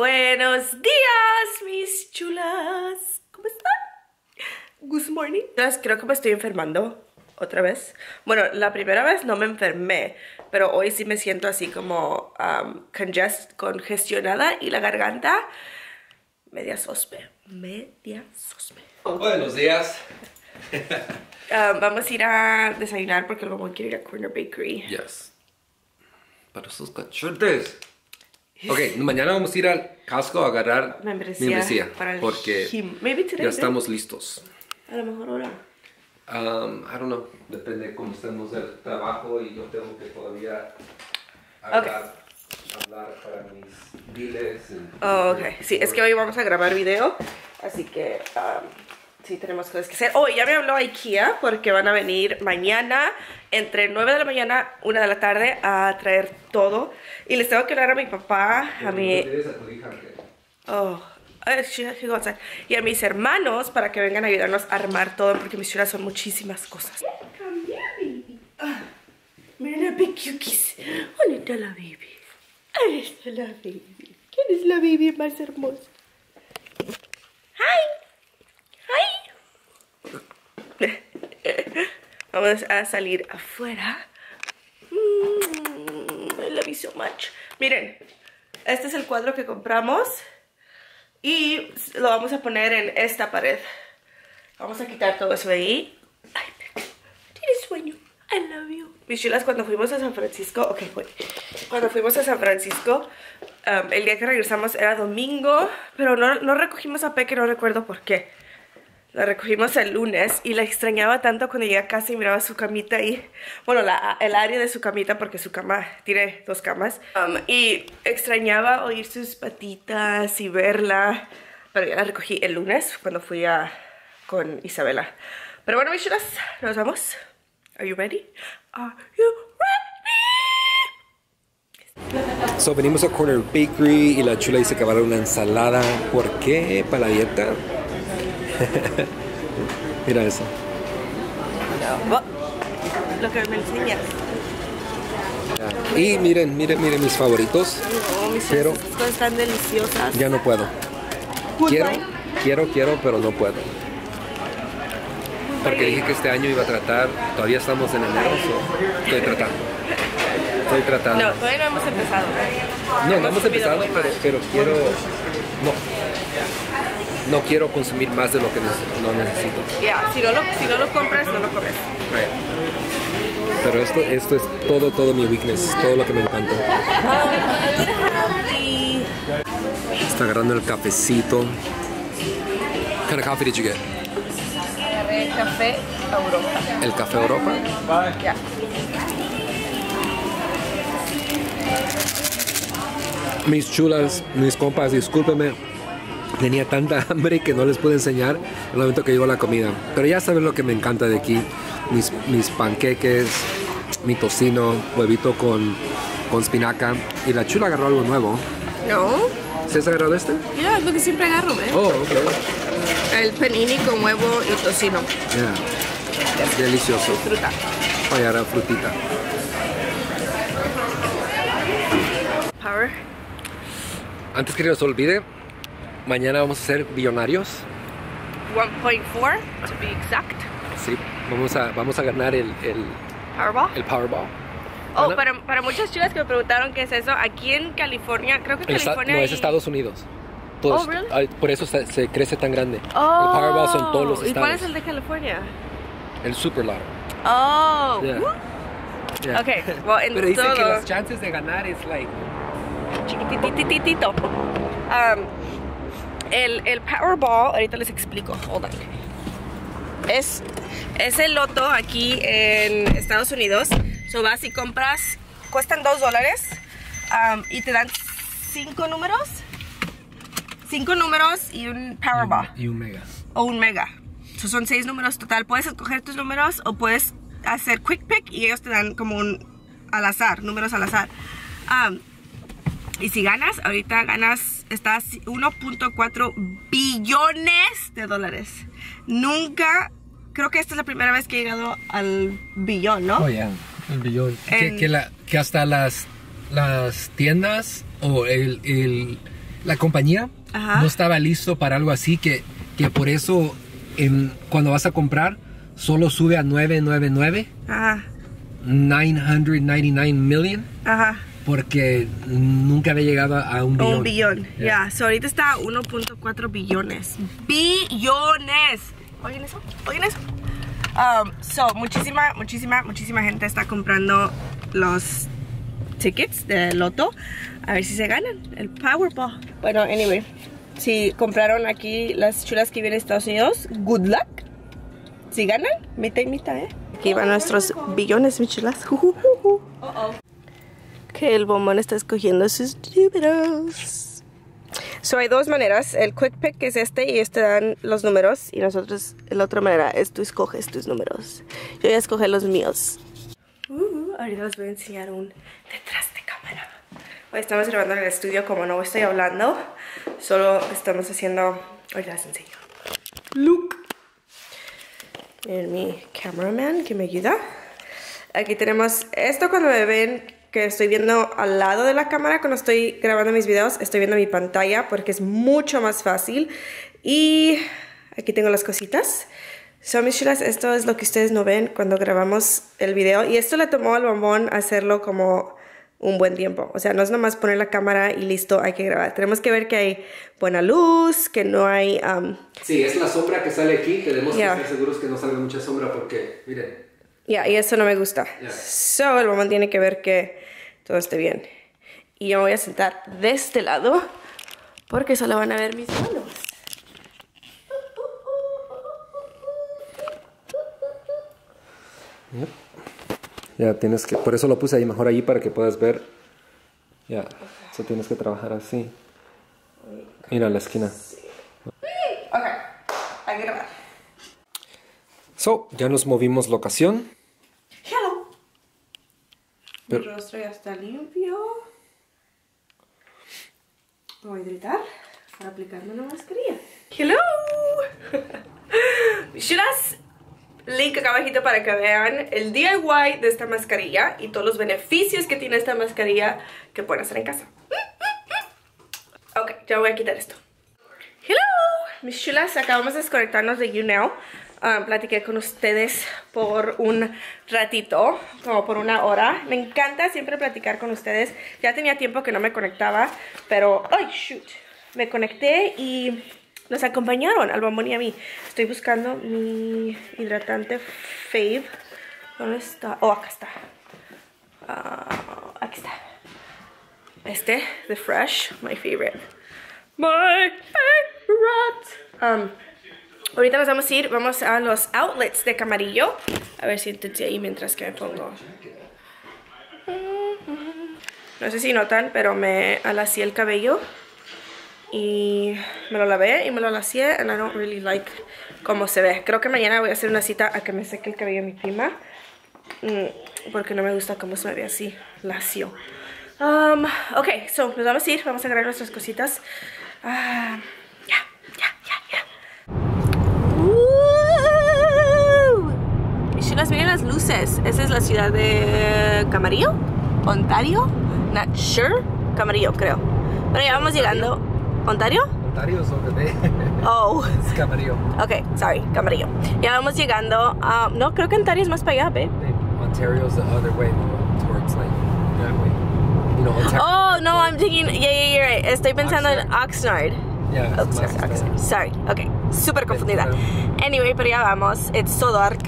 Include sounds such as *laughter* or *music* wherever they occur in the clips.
Buenos días, mis chulas. ¿Cómo están? Good morning. Creo que me estoy enfermando otra vez. Bueno, la primera vez no me enfermé, pero hoy sí me siento así como um, congest congestionada y la garganta media sospe. Media sospe. Buenos días. Um, vamos a ir a desayunar porque luego quiero ir a Corner Bakery. Yes. Para esos cachotes. Ok, mañana vamos a ir al casco a agarrar Membresía para el porque gym. Maybe today, ya estamos listos. A lo mejor ahora. Um, I don't know, depende de cómo estemos del trabajo y yo tengo que todavía hablar, hablar para mis y- Oh, ok. Sí, es que hoy vamos a grabar video, así que um, sí tenemos cosas que hacer. Oh, ya me habló IKEA porque van a venir mañana entre 9 de la mañana, 1 de la tarde a traer todo. Y les tengo que hablar a mi papá, a ¿Le mi... Oh, y a mis hermanos para que vengan a ayudarnos a armar todo porque mis chulas son muchísimas cosas. Miren a Big Cookies. ¿Dónde está la baby? Ahí está la baby. ¿Quién es la baby más hermosa? Hi. Hi. Vamos a salir afuera. Mm, I love you so much. Miren, este es el cuadro que compramos y lo vamos a poner en esta pared. Vamos a quitar todo eso de ahí. Ay, tienes sueño. I love you. Mis chulas, cuando fuimos a San Francisco, ok, voy. Cuando fuimos a San Francisco, um, el día que regresamos era domingo, pero no, no recogimos a Peque, no recuerdo por qué. La recogimos el lunes y la extrañaba tanto cuando llegué a casa y miraba su camita ahí. Bueno, la, el área de su camita porque su cama tiene dos camas. Um, y extrañaba oír sus patitas y verla. Pero ya la recogí el lunes cuando fui a, con Isabela. Pero bueno, mis chulas, nos vamos. Are you ready? Are you ready? So, venimos a Corner Bakery y la chula dice que va a dar una ensalada. ¿Por qué? ¿Para la dieta? *laughs* Mira eso. Lo que me enseñas. Y miren, miren, miren mis favoritos. No, mis Pero- están deliciosas. Ya no puedo. Quiero, quiero, quiero, pero no puedo. Porque dije que este año iba a tratar, todavía estamos en enero, so estoy tratando. Estoy tratando. No, todavía no hemos empezado. No, no hemos empezado, pero quiero. No. No quiero consumir más de lo que no necesito. Ya, si, no lo, si no lo compras, no lo comes. Pero esto, esto es todo, todo mi weakness, todo lo que me encanta. Está agarrando el cafecito. What kind of coffee did you get? agarré café Europa. El café Europa. Ya. Mis chulas, mis compas, discúlpenme. Tenía tanta hambre que no les pude enseñar el momento que llegó la comida. Pero ya saben lo que me encanta de aquí. Mis, mis panqueques, mi tocino, huevito con, con espinaca. Y la chula agarró algo nuevo. No, ¿Se has agarrado este? mira, es lo que siempre agarro, ¿eh? Oh, ok. El panini con huevo y tocino. Yeah. Delicioso. Fruta. Voy a frutita. Power. Antes que se nos olvide, mañana vamos a ser billonarios. 1.4 to be exact. Sí, vamos a, vamos a ganar el, el, Powerball. el Powerball. Oh, Ana- para, para muchas chicas que me preguntaron qué es eso, aquí en California, creo que California no, es y- Estados Unidos. Todos- Oh, really? por eso se, se crece tan grande. Oh, El Powerball son todos los ¿Y cuál es estados. el de California? El Super Lotto. Oh, Yeah. Yeah. Okay, well, en Pero dice que todo- las chances de ganar es like. chiquitititito. Um, el, el Powerball, ahorita les explico, hold on. Es, es el loto aquí en Estados Unidos. So vas y compras, cuestan 2 dólares um, y te dan 5 números. 5 números y un Powerball Y un mega. o un mega. So, son 6 números total. Puedes escoger tus números o puedes hacer quick pick y ellos te dan como un al azar, números al azar. Um, y si ganas, ahorita ganas, estás 1.4 billones de dólares. Nunca, creo que esta es la primera vez que he llegado al billón, ¿no? Oh, yeah, el billón. Que, En- que la, que hasta las, las tiendas o el, el, la compañía Ajá. no estaba listo para algo así, que, que por eso en, cuando vas a comprar solo sube a 999, Ajá, 999 million, ajá. Porque nunca había llegado a un billón. Un billón, ya. Yeah. So ahorita está a 1.4 billones. Billones. ¿Oyen eso? ¿Oyen eso? Um, so, muchísima, muchísima, muchísima gente está comprando los tickets de loto. A ver si se ganan el Powerball. Bueno, anyway. Si compraron aquí las chulas que vienen de Estados Unidos, good luck. Si ganan, mitad y mitad, ¿eh? Aquí van nuestros billones, mis chulas. Que el bombón está escogiendo sus números. So hay dos maneras, el quick pick que es este y este dan los números y nosotros la otra manera es tú escoges tus números. Yo ya escogí los míos. Uh, ahorita les voy a enseñar un detrás de cámara. Hoy estamos grabando en el estudio como no estoy hablando, solo estamos haciendo, ahorita les enseño. Look. Miren mi cameraman que me ayuda. Aquí tenemos esto cuando me ven que estoy viendo al lado de la cámara cuando estoy grabando mis videos. Estoy viendo mi pantalla porque es mucho más fácil. Y aquí tengo las cositas. Son mis chulas, esto es lo que ustedes no ven cuando grabamos el video. Y esto le tomó al bombón hacerlo como un buen tiempo. O sea, no es nomás poner la cámara y listo, hay que grabar. Tenemos que ver que hay buena luz, que no hay... um, Sí, es la sombra que sale aquí. Tenemos Yeah. que estar seguros que no salga mucha sombra porque, miren, Ya, y eso no me gusta. So, el mamá tiene que ver que todo esté bien. Y yo me voy a sentar de este lado porque solo van a ver mis manos. Ya tienes que, por eso lo puse ahí mejor ahí para que puedas ver. Ya, eso tienes que trabajar así. Mira la esquina. Ok, hay que grabar. So, ya nos movimos locación. Pero- Mi rostro ya está limpio. Me voy a gritar para aplicarme una mascarilla. Hello. Chulas, link acá abajito para que vean el DIY de esta mascarilla y todos los beneficios que tiene esta mascarilla que pueden hacer en casa. Ok, ya voy a quitar esto. Hello, mis chulas, acabamos de desconectarnos de YouNow. Um, platiqué con ustedes por un ratito, como por una hora. Me encanta siempre platicar con ustedes. Ya tenía tiempo que no me conectaba, pero, ay, shoot, me conecté y nos acompañaron al bombón y a mí. Estoy buscando mi hidratante Fave. ¿Dónde está? Oh, acá está. Ah, aquí está. Este, The Fresh, my favorite. My favorite. Um, ahorita nos vamos a ir, vamos a los outlets de Camarillo. A ver, siéntense ahí mientras que me pongo. No sé si notan, pero me alacié el cabello. Y me lo lavé y me lo alacié. And I don't really like cómo se ve. Creo que mañana voy a hacer una cita a que me seque el cabello mi prima. Mm, porque no me gusta cómo se me ve así, lacio. Um, ok, so nos vamos a ir, vamos a agarrar nuestras cositas. Ah, ya, ya, ya, ya. ¡Woo! Las miren las luces, esa es la ciudad de Camarillo, Ontario, not sure, Camarillo creo. Pero ya vamos llegando. ¿Ontario? Ontario es donde ve. *laughs* Oh. *laughs* es Camarillo. Ok, sorry, Camarillo. Ya vamos llegando. a- no, creo que Ontario es más para allá, babe. Ontario's the other way, towards like that way. You know, Ontario. Oh, no, I'm thinking. Yeah, yeah, you're right. Estoy pensando en Oxnard. yeah, más- Oxnard. Sorry. Ok, súper confundida. Anyway, pero ya vamos. It's so dark.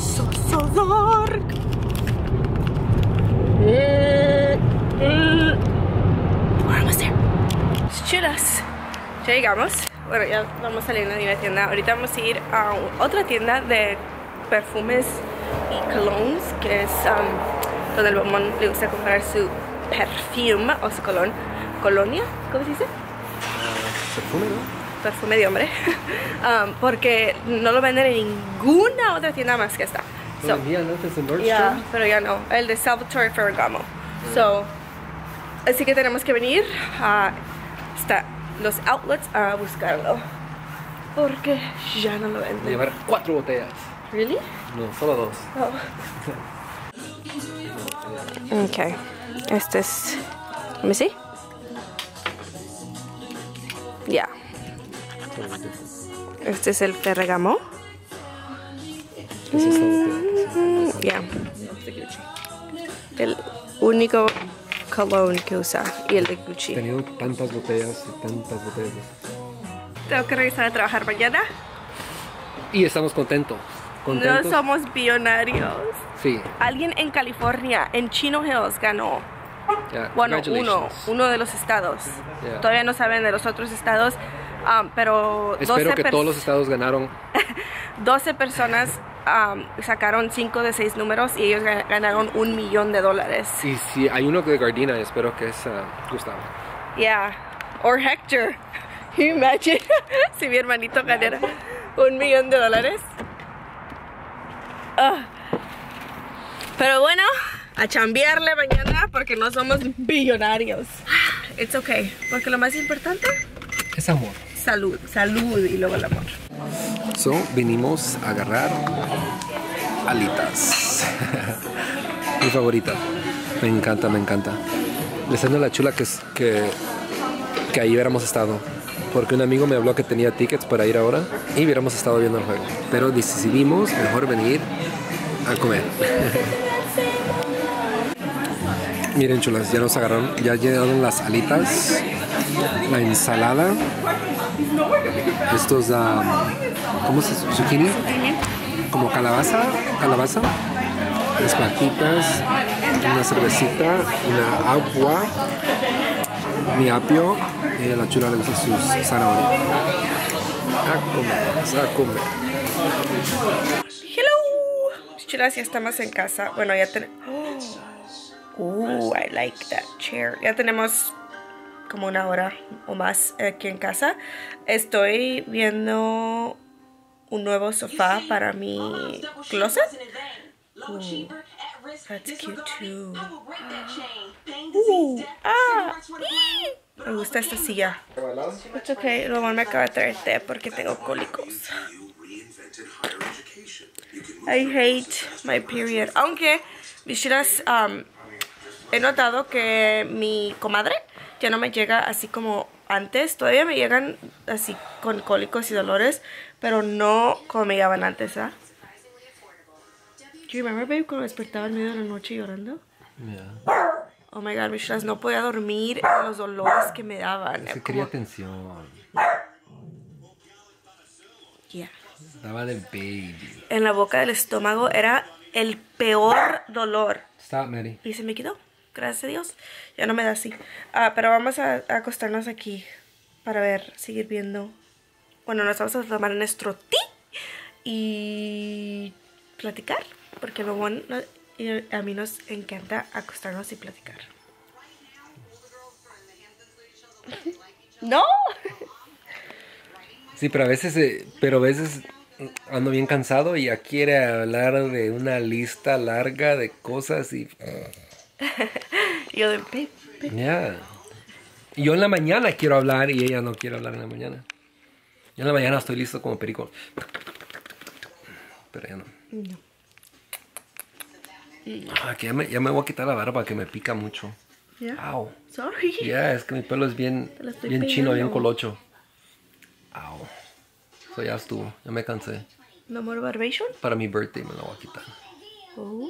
So, so dark. We're almost there. Chulas. Ya llegamos. Bueno, ya vamos saliendo de la tienda. Ahorita vamos a ir a otra tienda de perfumes y colognes, que es um, donde el bombón le gusta comprar su perfume o su colón. ¿Colonia? ¿Cómo se dice? Perfume, ¿no? Perfume de hombre *laughs* Um, porque no lo venden en ninguna otra tienda más que esta. So, yeah, pero ya no el de Salvatore Ferragamo. So así que tenemos que venir a hasta los outlets a buscarlo porque ya no lo venden. Llevar cuatro botellas. really No, solo dos. Oh. *laughs* ok este es me see Este es el Ferragamo. Mm, Ya. El único cologne que usa. Y el de He Gucci. tenido tantas botellas y tantas botellas. Tengo que regresar a trabajar mañana. Y estamos contentos. ¿Contentos? No somos billonarios. Sí. Alguien en California, en Chino Hills, ganó. ya. Bueno, uno, uno de los estados. Yeah. Todavía no saben de los otros estados, um, pero 12, Espero que pers- todos los estados ganaron. *laughs* 12 personas um, sacaron 5 de 6 números y ellos ga- ganaron un millón de dólares. Y si hay uno de Gardina, espero que es ah, Gustavo. Yeah. Or Hector. Can *laughs* you imagine? *laughs* si mi hermanito ganara un millón de dólares. Ah. Pero bueno, a chambearle mañana porque no somos billonarios. *sighs* It's okay. Porque lo más importante, Es amor. Salud. Salud y luego el amor. So, vinimos a agarrar alitas. Mi favorita. Me encanta, me encanta. Les la chula que, que, que ahí hubiéramos estado. Porque un amigo me habló que tenía tickets para ir ahora y hubiéramos estado viendo el juego. Pero decidimos mejor venir a comer. *laughs* Miren chulas, ya nos agarraron, ya llegaron las alitas, la ensalada, estos, ah, ¿cómo se? ¿Zucchini? Como calabaza, calabaza, las paquitas, una cervecita, una agua, mi apio, y a la chula le gusta sus zanahoria. A comer, a comer. Hello. Chulas, ya estamos en casa. Bueno, ya tenemos. Oh, I like that chair. Ya tenemos como una hora o más aquí en casa. Estoy viendo un nuevo sofá para mi closet. Ooh, that's cute too. Ooh, ah, me gusta esta silla. It's okay, lo me acaba de traer té porque tengo cólicos. I hate my period. Aunque, bichiras, um, he notado que mi comadre ya no me llega así como antes. Todavía me llegan así con cólicos y dolores, pero no como me llegaban antes, ¿ah? Do you remember, babe, cuando despertaba en medio de la noche llorando? Oh my god, bichiras, no podía dormir los dolores que me daban. Se Como- quería atención. Yeah. Daba de baby. En la boca del estómago era el peor dolor. Stop, Mary. Y se me quitó. Gracias a Dios. Ya no me da así. Ah, pero vamos a, a acostarnos aquí para ver, seguir viendo. Bueno, nos vamos a tomar nuestro té y platicar. Porque lo bueno, a mí nos encanta acostarnos y platicar. *laughs* No. Sí, pero a veces, eh, pero a veces ando bien cansado y ya quiere hablar de una lista larga de cosas y *laughs* Y yo de babe, babe. ya. Y Yo en la mañana quiero hablar y ella no quiere hablar en la mañana. Yo en la mañana estoy listo como perico. Pero ya no. No. Ah, que ya me, ya me voy a quitar la barba que me pica mucho. ¿Ya? Au. Sorry. Ya, es que mi pelo es bien, bien chino, bien colocho. Au. Eso ya estuvo, ya me cansé. No more barbation. Para mi birthday me lo voy a quitar. Oh.